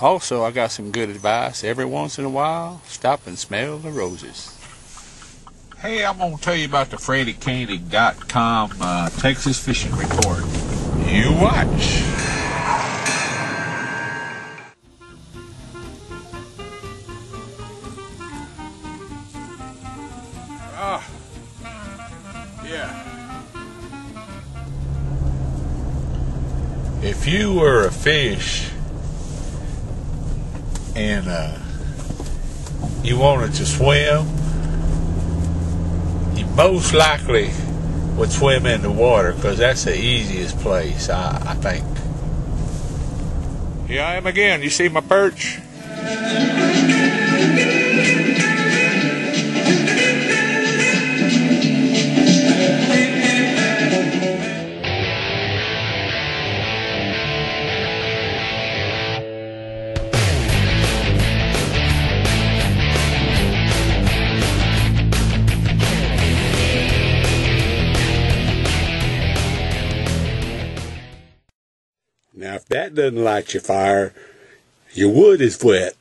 Also, I got some good advice. Every once in a while, stop and smell the roses. Hey, I'm going to tell you about the FreddyKoenig.com uh, Texas Fishing Report. You watch. Ah, yeah. If you were a fish and uh, you wanted to swim, you most likely would swim in the water because that's the easiest place, I, I think. Here I am again. You see my perch? Now, if that doesn't light your fire, your wood is wet.